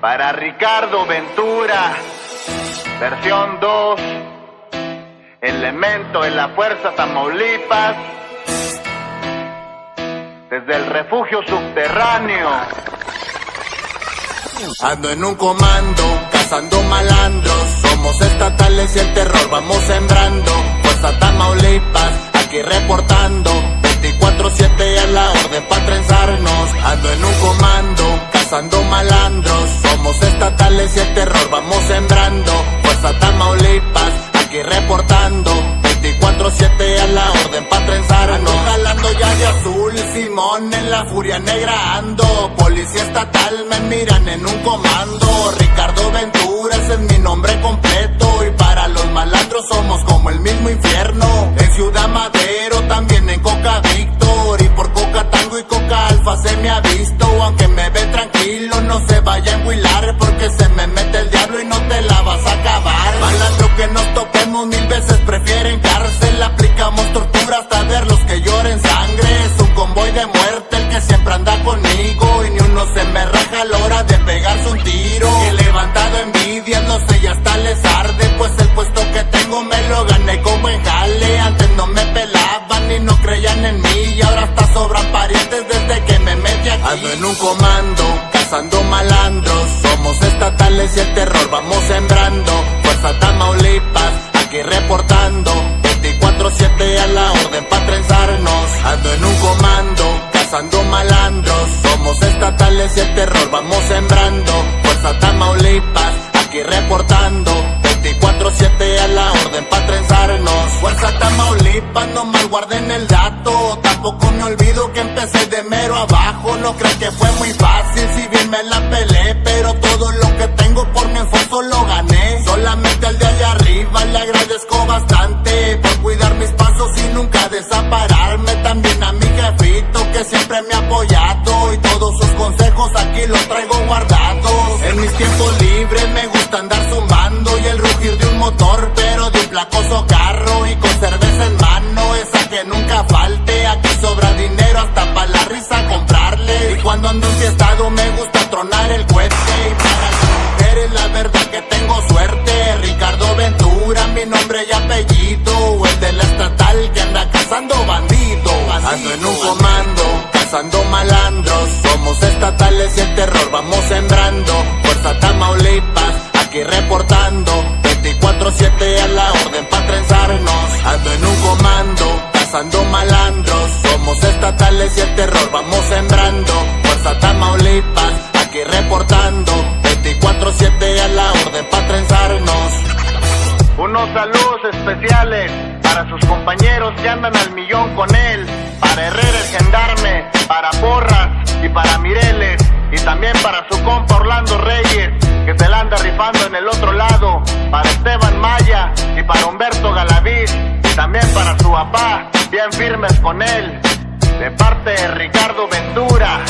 Para Ricardo Ventura, versión 2, elemento en la fuerza Tamaulipas, desde el refugio subterráneo. Ando en un comando, cazando malandros, somos estatales y el terror vamos sembrando, fuerza Tamaulipas, aquí reportando, estatales y terror vamos sembrando, fuerza Tamaulipas, aquí reportando, 24-7 a la orden pa' trenzarnos. Ando jalando ya de azul, Simón en la furia negra ando. Policía estatal me miran en un comando. Ricardo Ventura ese es mi nombre completo. Y para los malandros somos como el mismo infierno. Mil veces prefieren cárcel. Aplicamos tortura hasta ver los que lloren sangre. Es un convoy de muerte el que siempre anda conmigo. Y ni uno se me raja a la hora de pegarse un tiro. He levantado envidias, no sé, ya hasta les arde. Pues el puesto que tengo me lo gané como en jale. Antes no me pelaban y no creían en mí. Y ahora hasta sobran parientes desde que me metí aquí. Ando en un comando, cazando malandros. Somos estatales y el terror vamos sembrando. Fuerza Tamaulipas, el terror vamos sembrando. Fuerza Tamaulipas, aquí reportando. 24-7 a la orden pa' trenzarnos. Fuerza Tamaulipas, no mal guarden el dato. Tampoco me olvido que empecé de mero abajo. No crean que fue muy fácil, si bien consejos aquí los traigo guardados. En mis tiempos libres me gusta andar zumbando. Y el rugir de un motor, pero de un placoso carro. Y con cerveza en mano, esa que nunca falte. Aquí sobra dinero hasta para la risa comprarle. Y cuando ando enfiestado me gusta tronar el cohete. Y para las mujeres la verdad que tengo suerte. Ricardo Ventura, mi nombre y apellido. El de la estatal que anda cazando bandidos. Ando en un comando, cazando malandros. Somos estatales y el terror vamos sembrando. Fuerza Tamaulipas, aquí reportando. 24-7 a la orden pa' trenzarnos. Ando en un comando, cazando malandros. Somos estatales y el terror vamos sembrando. Fuerza Tamaulipas, aquí reportando. 24-7 a la orden pa' trenzarnos. Unos saludos especiales para sus compañeros que andan al millón con él, para Herrera el Gendarme, para Porras y para Mireles, y también para su compa Orlando Reyes, que se la anda rifando en el otro lado, para Esteban Maya y para Humberto Galaviz, y también para su papá, bien firmes con él, de parte de Ricardo Ventura.